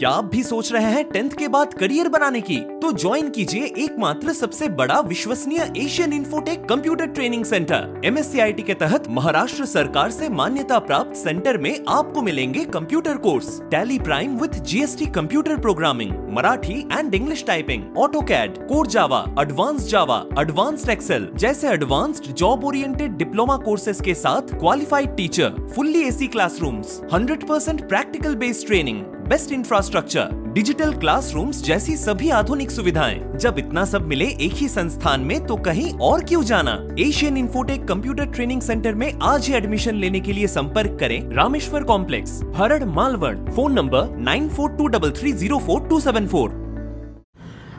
क्या आप भी सोच रहे हैं टेंथ के बाद करियर बनाने की? तो ज्वाइन कीजिए एकमात्र सबसे बड़ा विश्वसनीय Asian Infotech computer training centre MSCIT के तहत महाराष्ट्र सरकार से मान्यता प्राप्त सेंटर में आपको मिलेंगे computer course Tally Prime with GST computer programming Marathi and English typing AutoCAD core Java advance Java advanced Excel जैसे advanced job oriented diploma courses के साथ qualified teacher fully AC classrooms 100% practical based training best infrastructure digital classrooms जैसी सभी आधुनिक सुविधाएँ। जब इतना सब मिले एक ही संस्थान में तो कहीं और क्यों जाना? Asian Infotech computer training centre में आज ही एडमिशन लेने के लिए संपर्क करें Rameshwar complex हरड़ Malvan phone number nine four two double three zero four two seven four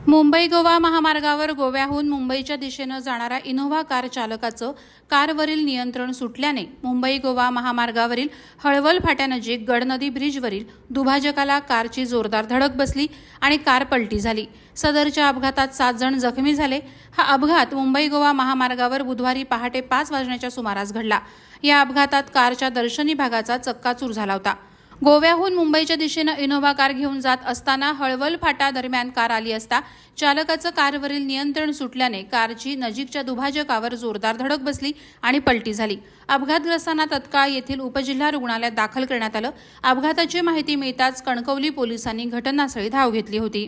Mumbai Goa महामार्गावर गोव्याहून मुंबईच्या दिशेनं जाणाऱ्या इनोव्हा कार चालकाचं कारवरील नियंत्रण सुटल्याने मुंबई गोवा महामार्गावरील हळवल फाट्यानजीक गडनदी ब्रिजवरील दुभाजकाला कारची जोरदार धडक बसली आणि कार पलटी झाली. सदरच्या अपघातात सात जण जखमी झाले. हा अपघात मुंबई गोवा महामार्गावर बुधवारी पहाटे पाच वाजण्याच्या सुमारास घडला. या अपघातात कारच्या दर्शनी भागाचा चक्काचूर झाला होता. गोव्याहून मुंबईच्या दिशेनं इनोव्हा कार घेऊन जात असताना हळवल फाटा दरम्यान कार आली असता चालकाचं कारवरील नियंत्रण सुटल्याने कारची नजीकच्या दुभाजकावर जोरदार धडक बसली आणि पलटी झाली. अपघातग्रस्तांना तत्काळ येथील उपजिल्हा रुग्णालयात दाखल करण्यात आलं. अपघाताची माहिती मिळताच कणकवली पोलिसांनी घटनास्थळी धाव घेतली होती.